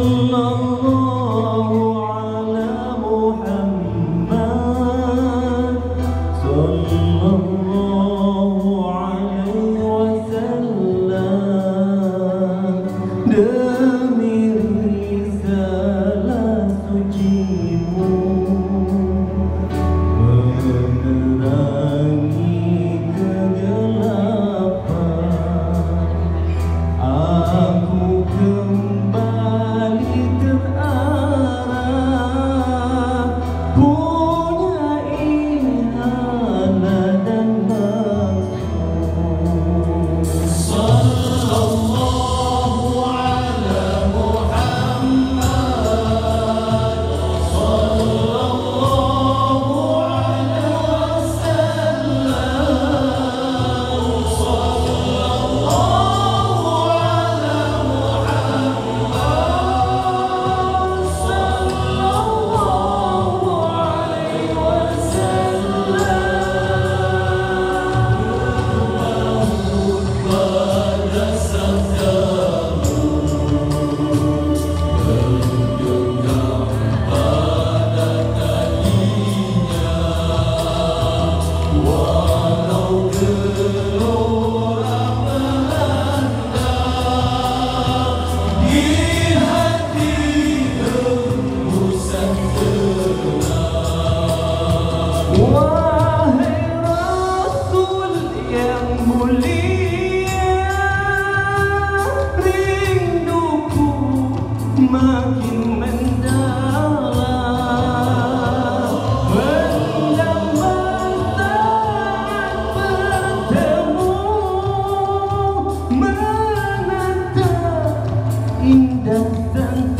Allah than